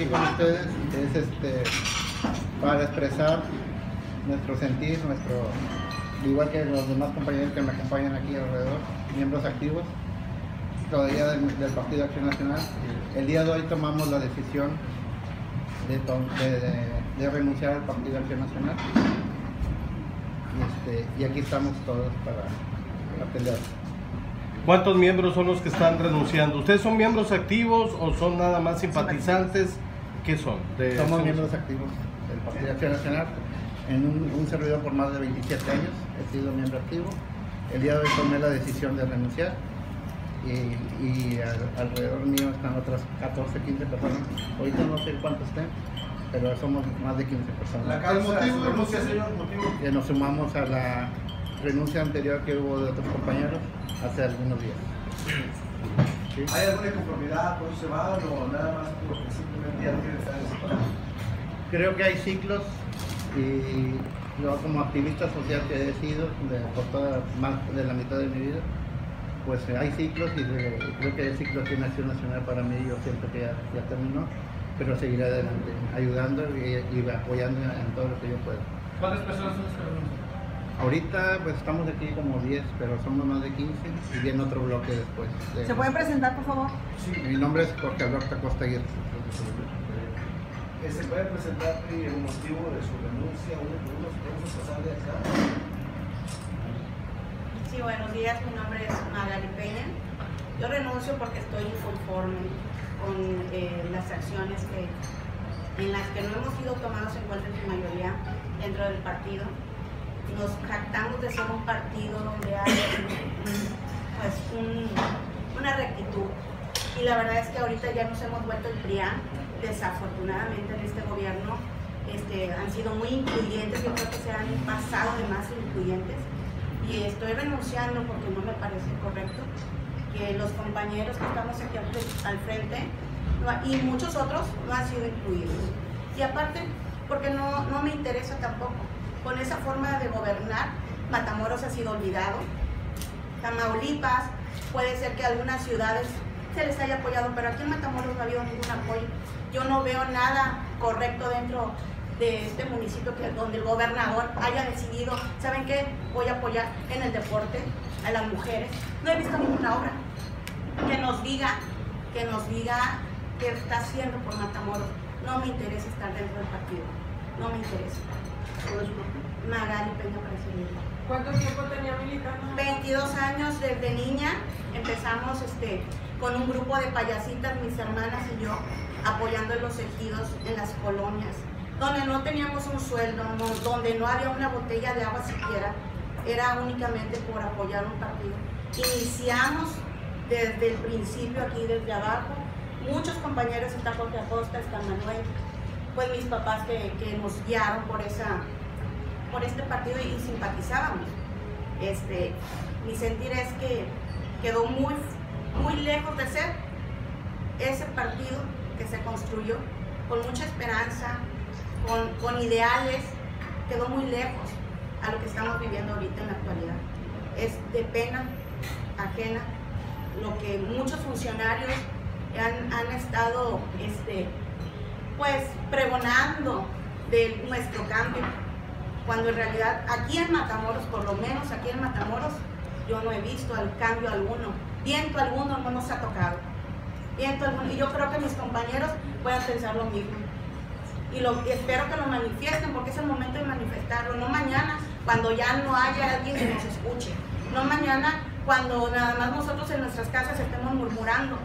aquí con ustedes es este para expresar nuestro sentir, nuestro igual que los demás compañeros que me acompañan aquí alrededor, miembros activos todavía del, Partido Acción Nacional. El día de hoy tomamos la decisión de, renunciar al Partido Acción Nacional. Y, este, y aquí estamos todos para, para pelear. ¿Cuántos miembros son los que están renunciando? ¿Ustedes son miembros activos o son nada más simpatizantes? ¿Qué son? De- Somos miembros activos del Partido Acción Nacional. En un, un servidor por más de 27 años he sido miembro activo. El día de hoy tomé la decisión de renunciar y, y al- alrededor mío están otras 14, 15 personas. Ahorita no sé cuántos estén, pero somos más de 15 La personas. causa de su renuncia, señor, motivo. Que nos sumamos a la renuncia anterior que hubo de otros compañeros hace algunos días. ¿Sí? ¿Hay alguna conformidad? ¿Por eso se van o nada más porque simplemente ya no quieren estar en? Creo que hay ciclos y yo como activista social que he sido de, por toda más de la mitad de mi vida, pues eh, hay ciclos y de- creo que el ciclo aquí en Acción Nacional para mí yo siento que ya, ya terminó, pero seguiré adelante, ayudando y, y apoyando en todo lo que yo pueda. ¿Cuántas personas son las que renuncian? Ahorita pues estamos aquí como 10, pero somos más de 15 y viene otro bloque después. de- ¿Se pueden presentar, por favor? Mi nombre es Jorge Alberto Acosta Aguirre. Eh, ¿Se puede presentar eh, el motivo de su renuncia? Uno por uno, podemos pasar de acá. Sí, buenos días. Mi nombre es Magali Peña. Yo renuncio porque estoy inconforme con eh, las acciones que, en las que no hemos sido tomados en cuenta en su mayoría dentro del partido. Nos jactamos de ser un partido donde hay pues, un- una rectitud. Y la verdad es que ahorita ya nos hemos vuelto el PRIAN. Desafortunadamente en este gobierno este, han sido muy incluyentes. Yo creo que se han pasado de más incluyentes y estoy renunciando porque no me parece correcto que los compañeros que estamos aquí al fre- al frente y muchos otros no han sido incluidos. Y aparte, porque no, no me interesa tampoco. Con esa forma de gobernar, Matamoros ha sido olvidado. Tamaulipas, puede ser que algunas ciudades se les haya apoyado, pero aquí en Matamoros no ha habido ningún apoyo. Yo no veo nada correcto dentro de este municipio que donde el gobernador haya decidido, ¿saben qué? Voy a apoyar en el deporte a las mujeres. No he visto ninguna obra que nos diga, que nos diga qué está haciendo por Matamoros. No me interesa estar dentro del partido, no me interesa. Magali Peña Presidenta. ¿Cuánto tiempo tenía militando? 22 años desde niña empezamos este, con un grupo de payasitas, mis hermanas y yo, apoyando en los ejidos, en las colonias, donde no teníamos un sueldo, no- donde no había una botella de agua siquiera, era únicamente por apoyar un partido. Iniciamos desde el principio aquí, desde abajo, muchos compañeros, está Jorge Acosta, está Manuel, pues mis papás que, que nos guiaron por esa por este partido y simpatizábamos. Este, mi sentir es que quedó muy, muy lejos de ser ese partido que se construyó con mucha esperanza, con, con ideales, quedó muy lejos a lo que estamos viviendo ahorita en la actualidad. Es de pena ajena lo que muchos funcionarios han, han estado este, pues pregonando de nuestro cambio cuando en realidad aquí en Matamoros, por lo menos aquí en Matamoros, yo no he visto el cambio alguno, viento alguno no nos ha tocado, viento alguno, y yo creo que mis compañeros puedan pensar lo mismo. Y, lo, y espero que lo manifiesten, porque es el momento de manifestarlo, no mañana, cuando ya no haya alguien que nos escuche, no mañana, cuando nada más nosotros en nuestras casas estemos murmurando,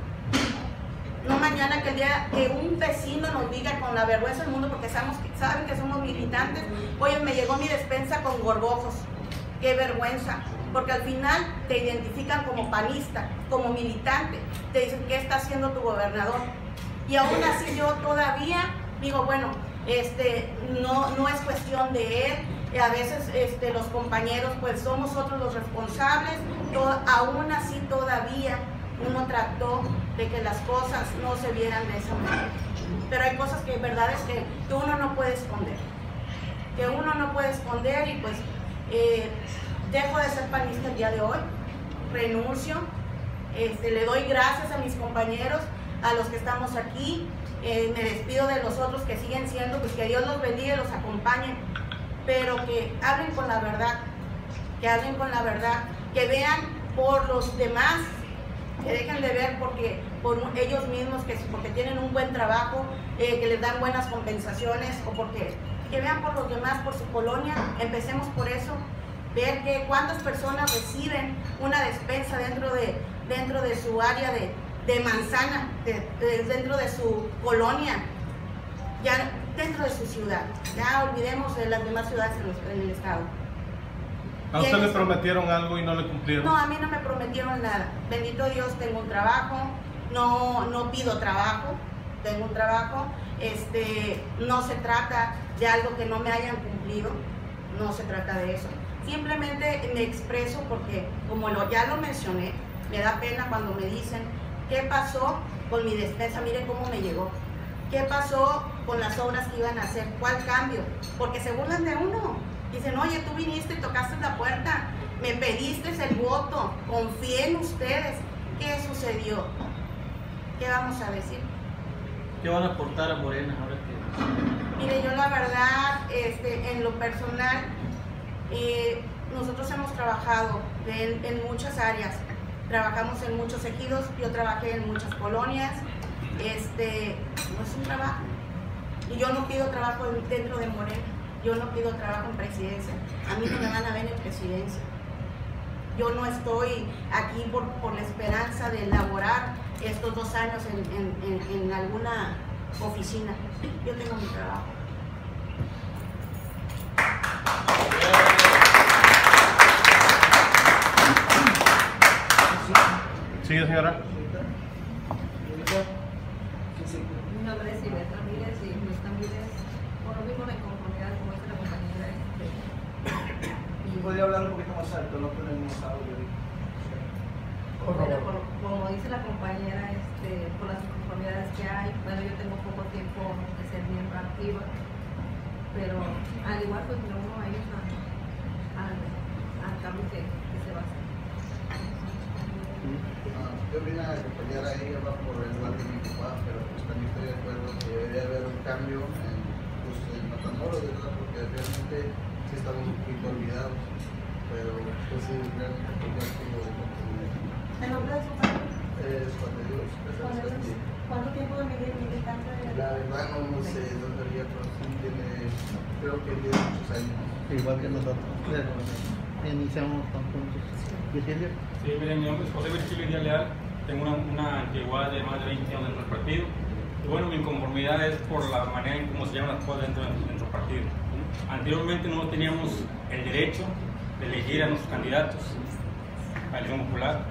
no mañana que el día que un vecino nos diga con la vergüenza del mundo, porque sabemos que- saben que somos militantes, oye, me llegó mi despensa con gorgojos. Qué vergüenza, porque al final te identifican como panista, como militante, te dicen qué está haciendo tu gobernador. Y aún así yo todavía digo, bueno, este, no, no es cuestión de él, a veces este, los compañeros pues somos otros los responsables, aún así todavía uno trató de que las cosas no se vieran de esa manera. Pero hay cosas que verdad es que, que uno no puede esconder, que uno no puede esconder y pues eh, dejo de ser panista el día de hoy, renuncio, este, le doy gracias a mis compañeros, a los que estamos aquí, Eh, me despido de los otros que siguen siendo, pues que Dios los bendiga y los acompañe, pero que hablen con la verdad, que hablen con la verdad, que vean por los demás, que dejen de ver porque por ellos mismos, que porque tienen un buen trabajo, eh, que les dan buenas compensaciones o porque que vean por los demás, por su colonia, empecemos por eso, ver que cuántas personas reciben una despensa dentro de, dentro de su área de, de manzana, de- de- dentro de su colonia, ya dentro de su ciudad. Ya olvidemos de las demás ciudades en el estado. ¿A usted le prometieron algo y no le cumplieron? No, a mí no me prometieron nada. Bendito Dios, tengo un trabajo, no, no pido trabajo, tengo un trabajo. Este, no se trata de algo que no me hayan cumplido, no se trata de eso. Simplemente me expreso porque, como lo, ya lo mencioné, me da pena cuando me dicen, ¿qué pasó con mi despensa? Miren cómo me llegó. ¿Qué pasó con las obras que iban a hacer? ¿Cuál cambio? Porque se burlan de uno. Dicen, oye, tú viniste tocaste la puerta, me pediste el voto, confié en ustedes. ¿Qué sucedió? ¿Qué vamos a decir? ¿Qué van a aportar a Morena ahora que Mire, yo la verdad, este, en lo personal, eh, nosotros hemos trabajado en, en muchas áreas. Trabajamos en muchos ejidos, yo trabajé en muchas colonias. Este, no es un trabajo. Y yo no pido trabajo en- dentro de Morena, yo no pido trabajo en presidencia. A mí no me van a ver en presidencia. Yo no estoy aquí por, por la esperanza de elaborar estos dos años en, en- en- en alguna oficina. Yo tengo mi trabajo. Sigue, señora. Mi nombre es Ivette Ramírez y Luis Ramírez, por lo mismo de conformidad, como dice la compañera, este, Y podría hablar un poquito más alto, no tenemos audio. bueno, por- como dice la compañera, este, por las inconformidades que hay, bueno, yo tengo poco tiempo de ser miembro activa, pero al igual pues me uno a ellos a- al, cambio que, que se va a hacer. Ah, Yo vine a acompañar a ella va por el lugar de mi papá, pero pues también estoy de acuerdo que debería haber un cambio en, pues, en Matamoros, ¿verdad? Porque realmente sí estamos un poquito olvidados, pero pues sí, realmente tengo ¿El nombre de su padre? es cuando Dios, ¿Cuál es? ¿Cuánto tiempo de mili- militante de La verdad no, no sé dónde haría, pero sí tiene, creo que tiene muchos años. Igual que nosotros. Iniciamos con juntos. ¿Y? Sí, miren, mi nombre es José Virgilio Díaz Leal, tengo una, una antigüedad de más de 20 años dentro del partido. Y bueno, mi inconformidad es por la manera en cómo se llaman las cosas dentro de nuestro partido. Anteriormente no teníamos el derecho de elegir a nuestros candidatos a la elección popular.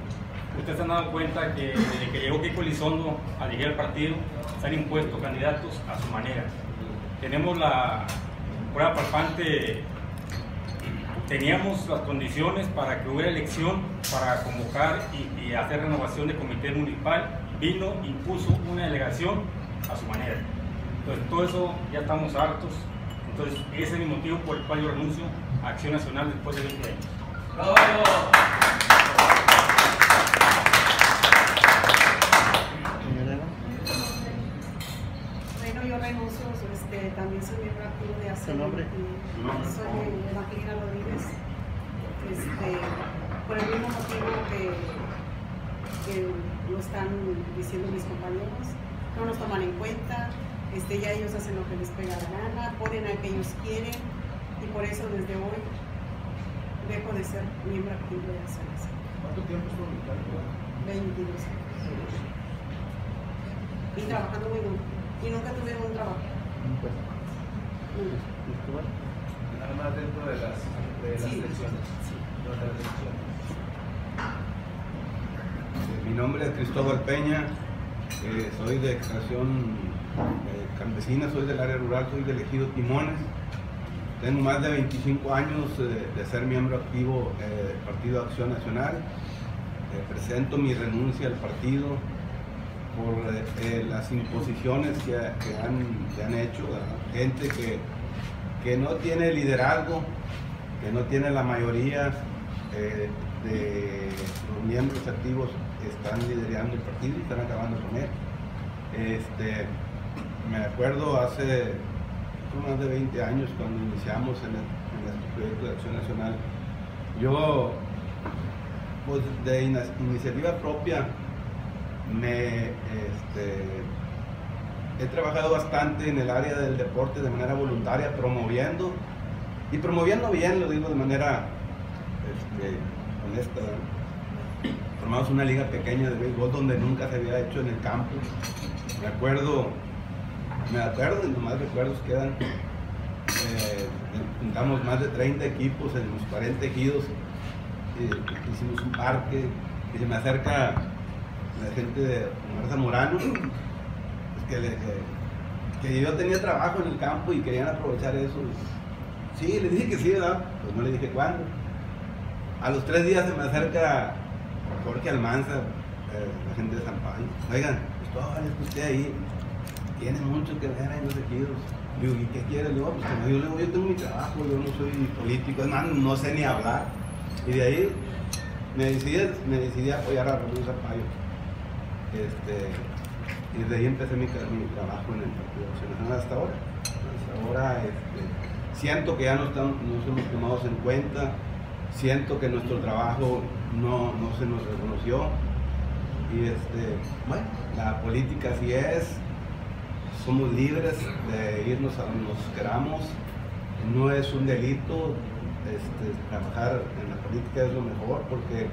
Ustedes han dado cuenta que desde que llegó Kiko Elizondo a dirigir el partido, se han impuesto candidatos a su manera. Tenemos la prueba palpante teníamos las condiciones para que hubiera elección para convocar y, y hacer renovación de comité municipal, vino, impuso una delegación a su manera. Entonces, todo eso ya estamos hartos. Entonces, ese es mi motivo por el cual yo renuncio a Acción Nacional después de 20 años. Señora Eva. Bueno, yo renuncio, este, también soy miembro activo de ACEL. ¿Su nombre? y Soy Evangelina Rodríguez. Este, por el mismo motivo que, que lo están diciendo mis compañeros, no nos toman en cuenta, este, ya ellos hacen lo que les pega la gana, ponen a que ellos quieren y por eso desde hoy dejo de ser miembro activo de ACEL. ¿Cuánto tiempo estuvo militando? 22 años. Y trabajando muy duro. Y nunca tuvieron un trabajo. Pues, Nunca. Cristóbal. Nada más dentro de las, de las Sí. elecciones. Durante las elecciones. Mi nombre es Cristóbal Peña, eh, soy de extracción eh, campesina, soy del área rural, soy del ejido Timones. Tengo más de 25 años eh, de ser miembro activo eh, del Partido Acción Nacional. Eh, presento mi renuncia al partido por las imposiciones que, han, hecho, ¿verdad? gente que, que no tiene liderazgo, que no tiene la mayoría de los miembros activos que están liderando el partido y están acabando con él. Este, me acuerdo hace más de 20 años cuando iniciamos en, el, proyecto de Acción Nacional. Yo, pues de iniciativa propia, me este, he trabajado bastante en el área del deporte de manera voluntaria, promoviendo y promoviendo bien, lo digo de manera este, honesta. Formamos una liga pequeña de béisbol donde nunca se había hecho en el campo. Me acuerdo, me acuerdo, y nomás recuerdos quedan. eh, juntamos más de 30 equipos en los 40 ejidos. y hicimos un parque y se me acerca la gente de Omar Zamorano pues, que, le- que- que yo tenía trabajo en el campo y querían aprovechar eso. Sí, le dije que sí, ¿verdad? Pues no le dije cuándo. A los tres días se me acerca Jorge Almanza, eh, la gente de San Pablo. Oigan, Cristóbal, es que usted ahí tiene mucho que ver en los ejidos. ¿y qué quiere? Le digo, "Ah, pues como yo, le digo, yo tengo mi trabajo, yo no soy político, es más, no sé ni hablar. Y de ahí me decidí, me decidí apoyar a Ramón Zapallo. Este, y de ahí empecé mi, mi trabajo en el Partido Nacional hasta ahora. Hasta ahora este, siento que ya no, estamos, no somos tomados en cuenta, siento que nuestro trabajo no, no se nos reconoció. Y este, bueno, la política así es, somos libres de irnos a donde nos queramos, no es un delito, este, trabajar en la política es lo mejor porque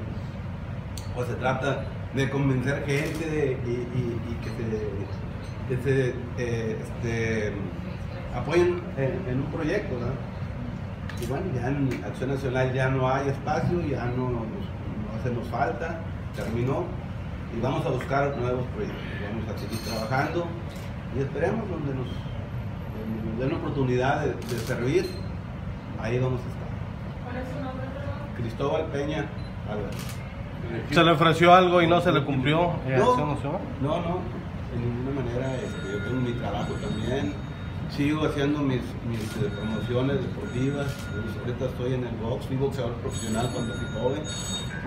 pues, se trata de convencer gente y, que se, eh, este, apoyen en, un proyecto. Y bueno, ya en Acción Nacional ya no hay espacio, ya no hacemos falta, terminó. Y vamos a buscar nuevos proyectos, vamos a seguir trabajando y esperemos donde nos, donde nos den oportunidad de, de servir, ahí vamos a estar. ¿Cuál es su nombre, perdón? Cristóbal Peña Álvarez. ¿Se le ofreció algo y no se le cumplió? eh, No. No, no, de ninguna manera. este, yo tengo mi trabajo también. Sigo haciendo mis, mis eh, promociones deportivas. Pues, ahorita estoy en el box, fui boxeador profesional cuando fui joven.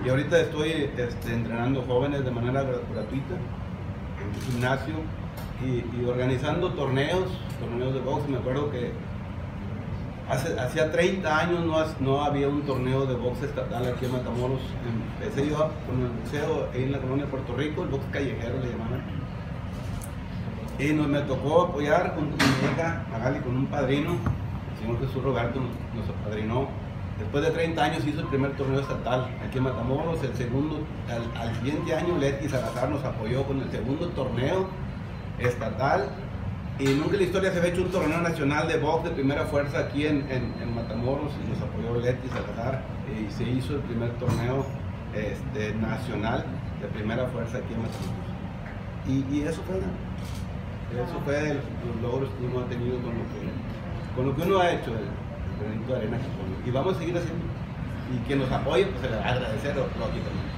Y ahorita estoy este, entrenando jóvenes de manera gra- gratuita en un gimnasio y, organizando torneos, torneos de box. Me acuerdo que hace, hacía 30 años no, no había un torneo de box estatal aquí en Matamoros. Empecé yo con el boxeo en la colonia de Puerto Rico, el box callejero le llamaban. Y nos me tocó apoyar junto con mi hija Magali, con un padrino, el señor Jesús Roberto nos, nos apadrinó. Después de 30 años hizo el primer torneo estatal aquí en Matamoros, el segundo, al, al siguiente año Leti Salazar nos apoyó con el segundo torneo estatal y nunca en la historia se había hecho un torneo nacional de box de primera fuerza aquí en, en- Matamoros y nos apoyó Leti Salazar y se hizo el primer torneo este, nacional de primera fuerza aquí en Matamoros. Y, y eso fue, eso fue el- los logros que uno ha tenido con lo que, con lo que uno ha hecho, el, granito de arena que. Y vamos a seguir haciendo. Y que nos apoye, pues se le va a agradecer, lógicamente.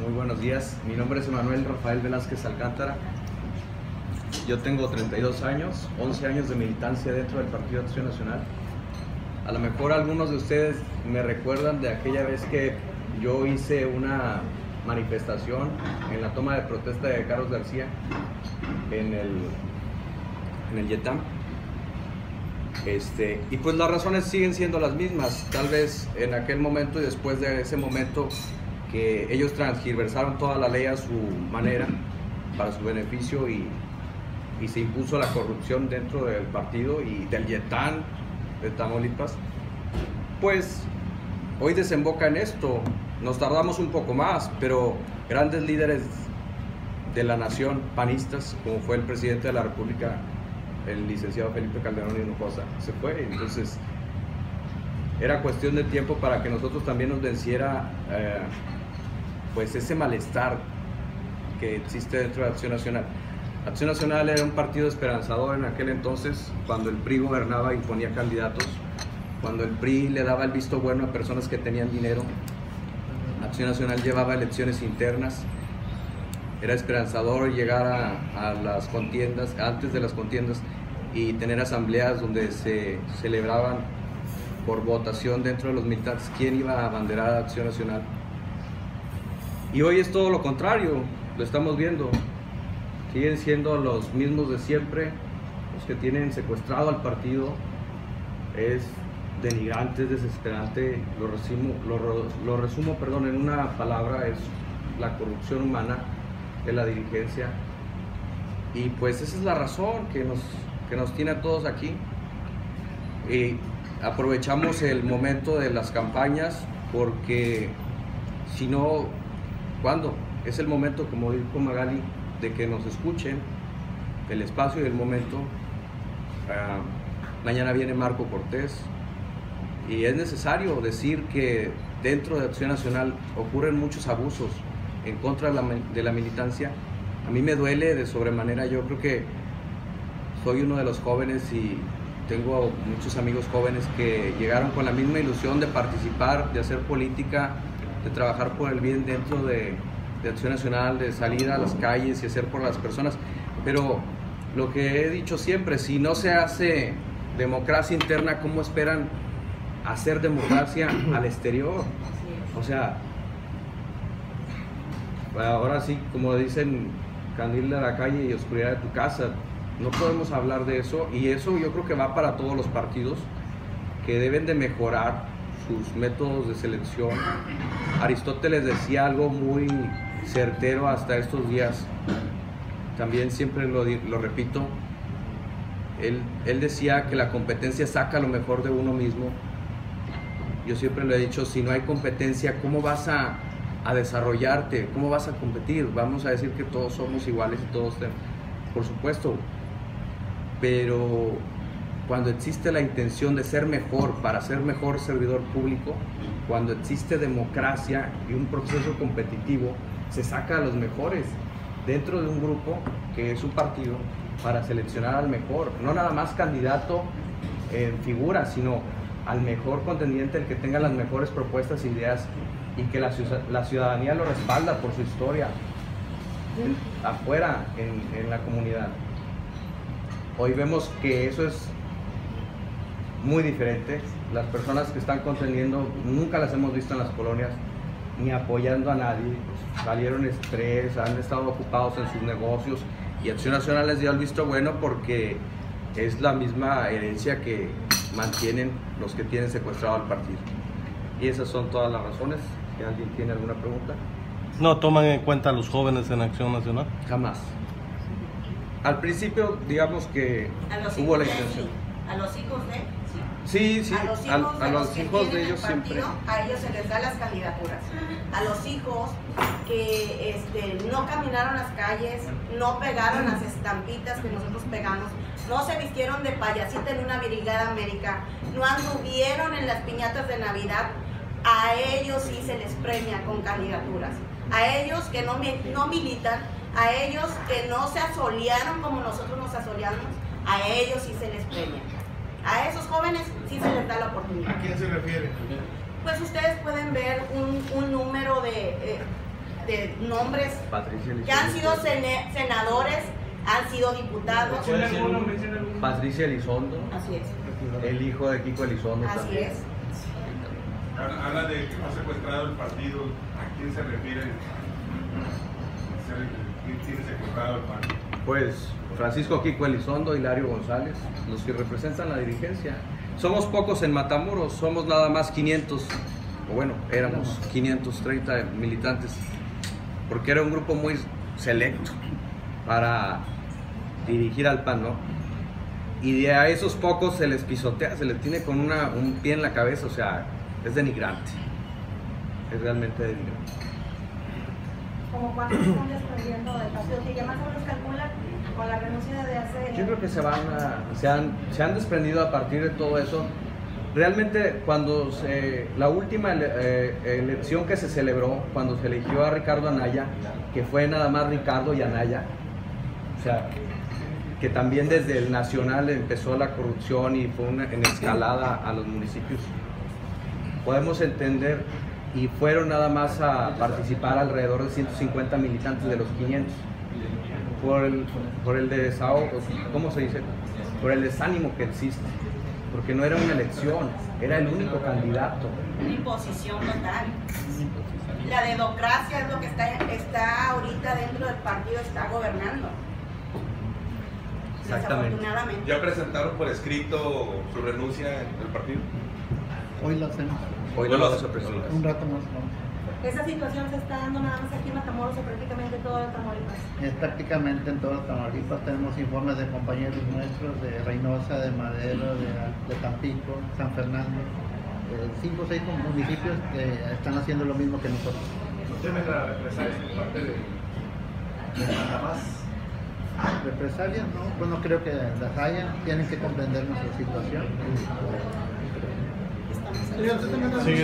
Muy buenos días, mi nombre es Manuel Rafael Velázquez Alcántara. Yo tengo 32 años, 11 años de militancia dentro del Partido de Acción Nacional. A lo mejor algunos de ustedes me recuerdan de aquella vez que yo hice una manifestación en la toma de protesta de Carlos García en el, en el Yetam. Este, y pues las razones siguen siendo las mismas. Tal vez en aquel momento y después de ese momento que ellos transgiversaron toda la ley a su manera, para su beneficio y, y se impuso la corrupción dentro del partido y del Yetán de Tamaulipas, pues hoy desemboca en esto. Nos tardamos un poco más, pero grandes líderes de la nación, panistas, como fue el presidente de la República, el licenciado Felipe Calderón Hinojosa, se fue. Entonces, era cuestión de tiempo para que nosotros también nos venciera eh, pues ese malestar que existe dentro de Acción Nacional. Acción Nacional era un partido esperanzador en aquel entonces, cuando el PRI gobernaba y ponía candidatos, cuando el PRI le daba el visto bueno a personas que tenían dinero. Acción Nacional llevaba elecciones internas, era esperanzador llegar a, a las contiendas, antes de las contiendas, y tener asambleas donde se celebraban por votación dentro de los militantes quién iba a abanderar a Acción Nacional. Y hoy es todo lo contrario, lo estamos viendo. siguen siendo los mismos de siempre, los que tienen secuestrado al partido. Es denigrante, es desesperante, lo resumo, lo, lo resumo perdón, en una palabra, es la corrupción humana de la dirigencia. Y pues esa es la razón que nos, que nos tiene a todos aquí. Y aprovechamos el momento de las campañas porque si no, ¿cuándo? Es el momento, como dijo Magali, de que nos escuchen, el espacio y el momento. Ah, mañana viene Marco Cortés y es necesario decir que dentro de Acción Nacional ocurren muchos abusos en contra de la, de la militancia. A mí me duele de sobremanera, yo creo que soy uno de los jóvenes y tengo muchos amigos jóvenes que llegaron con la misma ilusión de participar, de hacer política, de trabajar por el bien dentro de, de Acción Nacional, de salir a las calles y hacer por las personas. Pero lo que he dicho siempre, si no se hace democracia interna, ¿cómo esperan hacer democracia al exterior? O sea, ahora sí, como dicen, candil de la calle y oscuridad de tu casa, no podemos hablar de eso y eso yo creo que va para todos los partidos que deben de mejorar sus métodos de selección. Aristóteles decía algo muy certero hasta estos días, también siempre lo, lo repito, él, él decía que la competencia saca lo mejor de uno mismo. Yo siempre le he dicho, si no hay competencia, ¿cómo vas a, a desarrollarte? ¿Cómo vas a competir? Vamos a decir que todos somos iguales y todos, tenemos, por supuesto, pero cuando existe la intención de ser mejor, para ser mejor servidor público, cuando existe democracia y un proceso competitivo, se saca a los mejores dentro de un grupo que es un partido para seleccionar al mejor, no nada más candidato en figura, sino al mejor contendiente, el que tenga las mejores propuestas e ideas y que la, la ciudadanía lo respalda por su historia en, afuera en, en la comunidad. Hoy vemos que eso es muy diferente. Las personas que están contendiendo nunca las hemos visto en las colonias ni apoyando a nadie. Salieron estrés, han estado ocupados en sus negocios y Acción Nacional les dio el visto bueno porque es la misma herencia que mantienen los que tienen secuestrado al partido. Y esas son todas las razones. ¿Que ¿Alguien tiene alguna pregunta? ¿No toman en cuenta a los jóvenes en Acción Nacional? Jamás. Al principio, digamos que hubo la intención. A los hijos de. Sí, sí, a los hijos, a, los los hijos de ellos el partido, siempre. A ellos se les da las candidaturas. A los hijos que este, no caminaron las calles, no pegaron las estampitas que nosotros pegamos, no se vistieron de payasita en una brigada América, no anduvieron en las piñatas de Navidad, a ellos sí se les premia con candidaturas. A ellos que no, no militan, a ellos que no se asolearon como nosotros nos asoleamos, a ellos sí se les premia. A esos jóvenes sí se les da la oportunidad. ¿A quién se refiere? Pues ustedes pueden ver un, un número de, eh, de nombres Patricia que han sido senadores, han sido diputados. Patricia Elizondo, Así es, el hijo de Kiko Elizondo así también. es. Habla de que ha secuestrado el partido. ¿A quién se refiere? ¿Quién tiene secuestrado el partido? Pues Francisco Kiko Elizondo, Hilario González, los que representan la dirigencia. Somos pocos en Matamoros, somos nada más 500, o bueno, éramos 530 militantes, porque era un grupo muy selecto para dirigir al PAN, ¿no? Y de a esos pocos se les pisotea, se les tiene con una, un pie en la cabeza, o sea, es denigrante. Es realmente denigrante. como cuántos están desprendiendo del partido, que ya más o renuncia de hace... Yo creo que se van a, se han, se han desprendido a partir de todo eso. Realmente cuando se, la última ele- eh, elección que se celebró, cuando se eligió a Ricardo Anaya, que fue nada más Ricardo y Anaya, o sea, que también desde el nacional empezó la corrupción y fue una, en escalada a los municipios, podemos entender y fueron nada más a participar alrededor de 150 militantes de los 500 por el, por el desahogo, ¿cómo se dice? Por el desánimo que existe, porque no era una elección, era el único candidato. Una imposición total. La dedocracia es lo que está, está ahorita dentro del partido, está gobernando. desafortunadamente. ¿Ya presentaron por escrito su renuncia del partido? Hoy lo hacemos. Hoy lo vamos a presentar. Un rato más. vamos. Esa situación se está dando nada más aquí en Matamoros o prácticamente todo el Tamaulipas. Es prácticamente en todo Tamaulipas tenemos informes de compañeros nuestros de Reynosa, de Madero, de, de Tampico, San Fernando. eh, cinco o seis municipios que están haciendo lo mismo que nosotros. ¿No temen la represalia por parte de, de Mandamás? Represalias, ¿no? Pues no creo que las haya, tienen que comprender nuestra situación.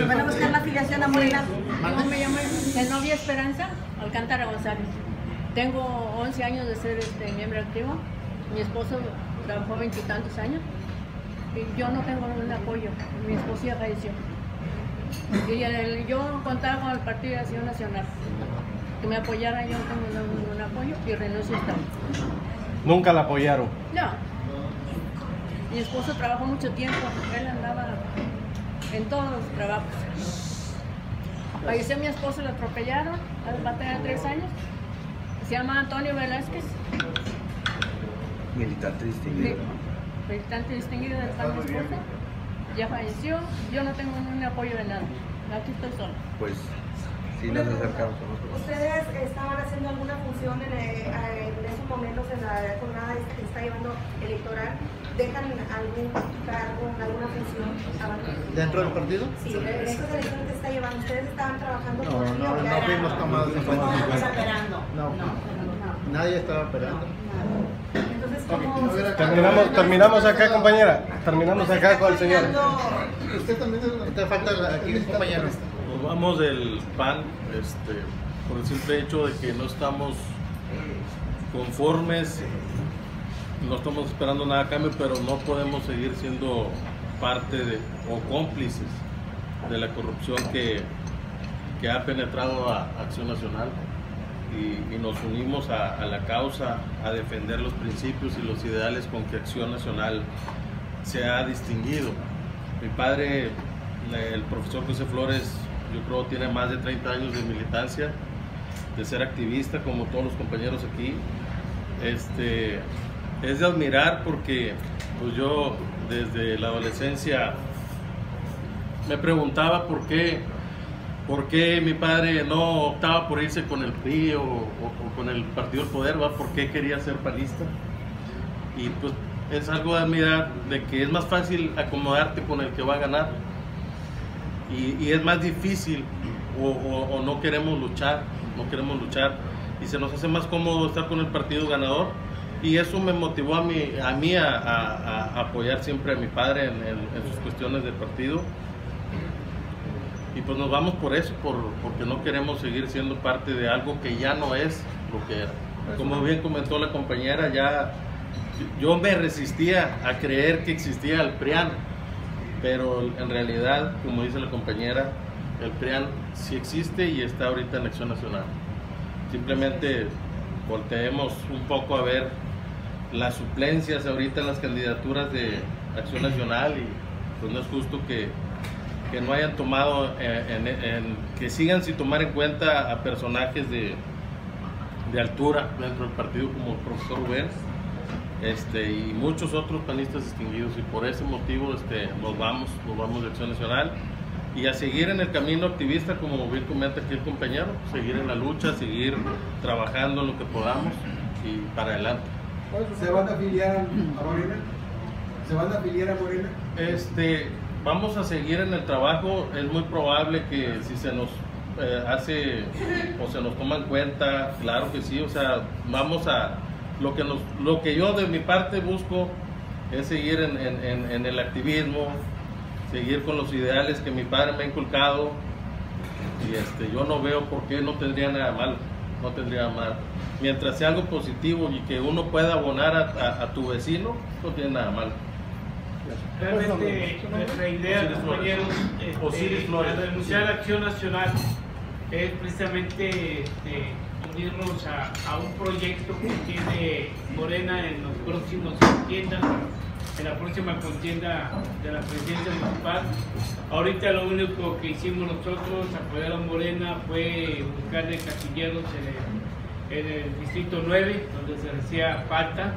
Van a buscar la afiliación a Morena. Yo me llamo Zenobia Esperanza Alcántara González. Tengo 11 años de ser este, miembro activo. Mi esposo trabajó veintitantos años. Y yo no tengo ningún apoyo. Mi esposo ya falleció. Y el- yo contaba con el Partido de Acción Nacional. Que me apoyara, yo no tengo ningún apoyo y renuncio a estar. Nunca la apoyaron. No. Mi esposo trabajó mucho tiempo. Él andaba en todos los trabajos. Falleció mi esposo, lo atropellaron. Va a tener tres años. Se llama Antonio Velázquez, Militante distinguido. militante distinguido del PAN mi esposo. Ya falleció. Yo no tengo ningún apoyo de nada. Aquí estoy sola. Pues sí nos acercamos a nosotros. ¿Ustedes estaban haciendo alguna función en, eh, en esos momentos en la jornada que está llevando electoral? ¿Dejan algún cargo, alguna función? ¿Dentro del partido? Sí, que está llevando, ¿ustedes estaban trabajando No, ellos? no, no fuimos tomados en cuenta. operando. No, nadie estaba operando. Entonces, ¿cómo se está Terminamos, terminamos acá, compañera. Terminamos acá con el señor. Usted también te falta aquí, compañero. Nos vamos del PAN este, por el simple hecho de que no estamos conformes, no estamos esperando nada a cambio, pero no podemos seguir siendo parte o cómplices de la corrupción que, que ha penetrado a Acción Nacional y, y nos unimos a, a la causa, a defender los principios y los ideales con que Acción Nacional se ha distinguido. Mi padre, el profesor José Flores, yo creo tiene más de 30 años de militancia, de ser activista como todos los compañeros aquí. Este, es de admirar porque pues yo desde la adolescencia me preguntaba por qué, por qué mi padre no optaba por irse con el PRI o, con el Partido del Poder, ¿va? ¿por qué quería ser panista? Y pues es algo de admirar de que es más fácil acomodarte con el que va a ganar y, es más difícil o, o- o no queremos luchar, no queremos luchar y se nos hace más cómodo estar con el partido ganador y eso me motivó a mí a, mí a, a- a apoyar siempre a mi padre en, en- en sus cuestiones de partido y pues nos vamos por eso, por, porque no queremos seguir siendo parte de algo que ya no es lo que era. Como bien comentó la compañera, ya yo me resistía a creer que existía el PRIAN, pero en realidad, como dice la compañera, el PRIAN sí existe y está ahorita en Acción Nacional. Simplemente volteemos un poco a ver las suplencias ahorita en las candidaturas de Acción Nacional y pues no es justo que, que no hayan tomado, eh, en- que sigan sin tomar en cuenta a personajes de, de altura dentro del partido como el profesor Rubén este, y muchos otros panistas distinguidos y por ese motivo este, nos vamos, nos vamos de Acción Nacional y a seguir en el camino activista como bien comenta aquí el compañero, seguir en la lucha, seguir trabajando lo que podamos y para adelante. ¿Se van a afiliar a Morena? ¿Se van a afiliar a Morena? Este, vamos a seguir en el trabajo. Es muy probable que si se nos eh, hace o se nos toma en cuenta, claro que sí. O sea, vamos a lo que nos, lo que yo de mi parte busco es seguir en, en- en- el activismo, seguir con los ideales que mi padre me ha inculcado. Y este, yo no veo por qué no tendría nada malo, no tendría malo. Mientras sea algo positivo y que uno pueda abonar a, a- a tu vecino, no tiene nada malo. Realmente nuestra idea, Osiris Flores. compañeros, Osiris este, Flores. al renunciar a la Acción Nacional es precisamente este, unirnos a, a un proyecto que tiene Morena en los próximos contiendas, en la próxima contienda de la presidencia municipal. Ahorita lo único que hicimos nosotros, apoyar a Morena, fue buscarle casilleros en el, distrito 9, donde se hacía falta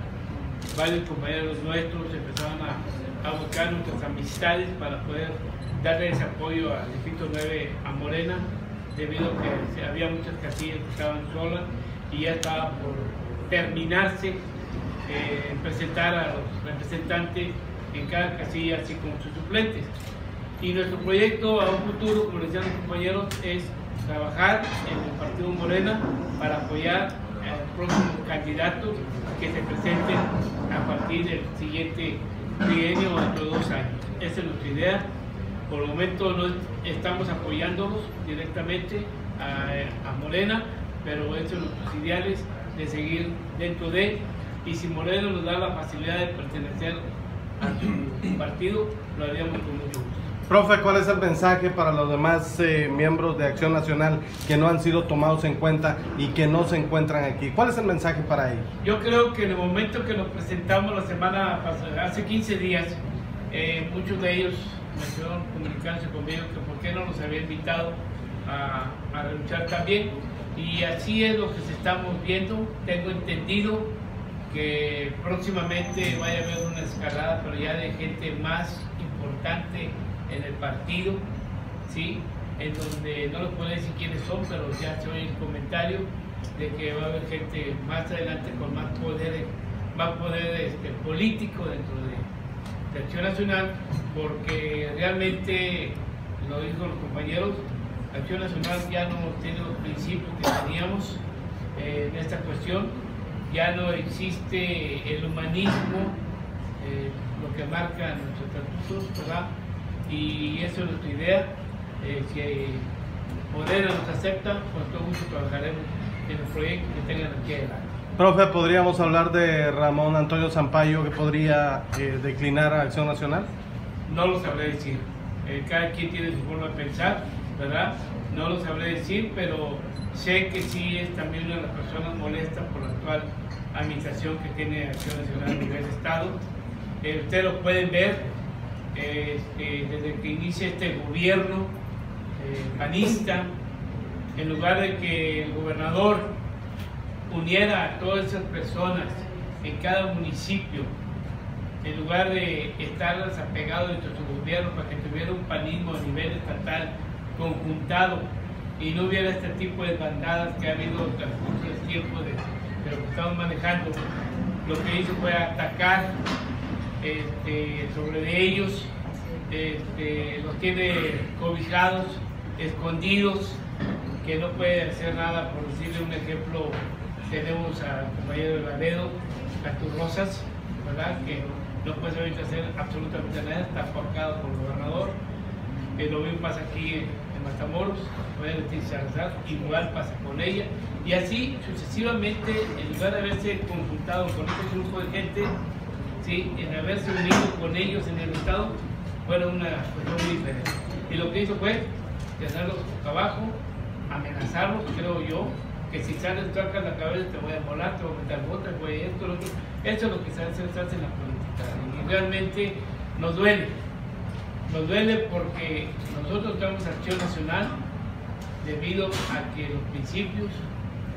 varios compañeros nuestros empezaron a, a buscar nuestras amistades para poder darle ese apoyo al Distrito 9 a Morena, debido a que había muchas casillas que estaban solas y ya estaba por terminarse eh, presentar a los representantes en cada casilla, así como sus suplentes. Y nuestro proyecto a un futuro, como decían los compañeros, es trabajar en el Partido Morena para apoyar al próximo candidato que se presenten a partir del siguiente trienio o dentro de dos años. Esa es nuestra idea. Por el momento no estamos apoyándolos directamente a, a Morena, pero esos son nuestros ideales de seguir dentro de, y si Morena nos da la facilidad de pertenecer a su partido, lo haríamos con mucho gusto. Profe, ¿cuál es el mensaje para los demás eh, miembros de Acción Nacional que no han sido tomados en cuenta y que no se encuentran aquí? ¿Cuál es el mensaje para ellos? Yo creo que en el momento que nos presentamos la semana pasada, hace 15 días, eh, muchos de ellos me estuvieron comunicándose conmigo que por qué no nos había invitado a, a renunciar también. Y así es lo que se estamos viendo. Tengo entendido que próximamente vaya a haber una escalada, pero ya de gente más importante en el partido, ¿sí? En donde no les puedo decir quiénes son, pero ya se oye el comentario de que va a haber gente más adelante con más poder, más poder este, político dentro de, Acción Nacional, porque realmente, lo dijo los compañeros, Acción Nacional ya no tiene los principios que teníamos eh, en esta cuestión, ya no existe el humanismo, eh, lo que marca nuestros estatutos, ¿verdad? Y eso es nuestra idea. Eh, si Morena nos acepta, con todo gusto trabajaremos en los proyectos que tengan aquí adelante. Profe, ¿podríamos hablar de Ramón Antonio Zampayo que podría eh, declinar a Acción Nacional? No lo sabré decir. Cada quien tiene su forma de pensar, ¿verdad? No lo sabré decir, pero sé que sí es también una de las personas molestas por la actual administración que tiene Acción Nacional a nivel Estado. Eh, ustedes lo pueden ver eh, este, desde que inicia este gobierno eh, panista, en lugar de que el gobernador uniera a todas esas personas en cada municipio, en lugar de estar desapegados de su gobierno para que tuviera un panismo a nivel estatal conjuntado y no hubiera este tipo de bandadas que ha habido transcurso del tiempo de, lo que estamos manejando, lo que hizo fue atacar este, sobre ellos, este, los tiene cobijados, escondidos, que no puede hacer nada, por decirle un ejemplo, tenemos al compañero de Laredo, Cactus Rosas, ¿verdad? que no puede ahorita hacer absolutamente nada, está forcado por el gobernador, que lo pasa aquí Matamoros, puede Leticia Salazar, igual pasa con ella, y así sucesivamente, en lugar de haberse consultado con este grupo de gente, ¿sí? en haberse unido con ellos en el Estado, fueron una cuestión muy diferente. Y lo que hizo fue boca abajo, amenazarlos, creo yo, que si sales tú acá la cabeza te voy a volar, te voy a meter botas, voy a esto, lo otro. Eso es lo que se hace, se hace en la política. Y realmente nos duele. Nos duele porque nosotros tenemos acción nacional debido a que los principios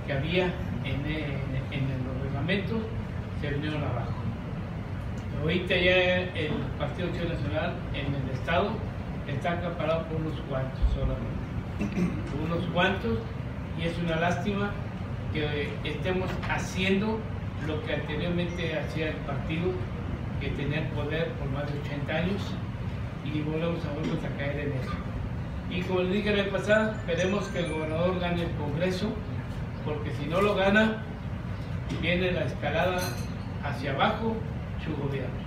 que había en, en- en los reglamentos se vinieron abajo. Ahorita ya el Partido Acción Nacional en el Estado está acaparado por unos cuantos solamente. Por unos cuantos y es una lástima que estemos haciendo lo que anteriormente hacía el partido, que tenía el poder por más de 80 años y volvemos a volver a caer en eso. Y como les dije la vez pasada, esperemos que el gobernador gane el Congreso, porque si no lo gana, viene la escalada hacia abajo su gobierno.